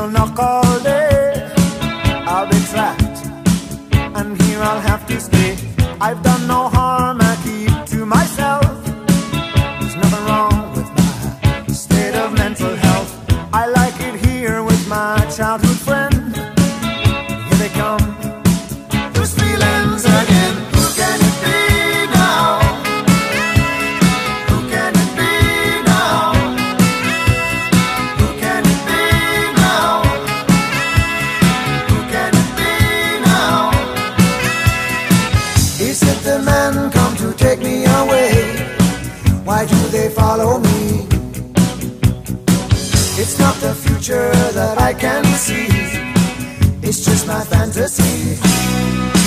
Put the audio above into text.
he'll knock all day. I'll be trapped, and here I'll have to stay. I've done no harm, I keep to myself. There's nothing wrong with my state of mental health. I like it here with my childhood. Come to take me away? Why do they follow me? It's not the future that I can see. It's just my fantasy.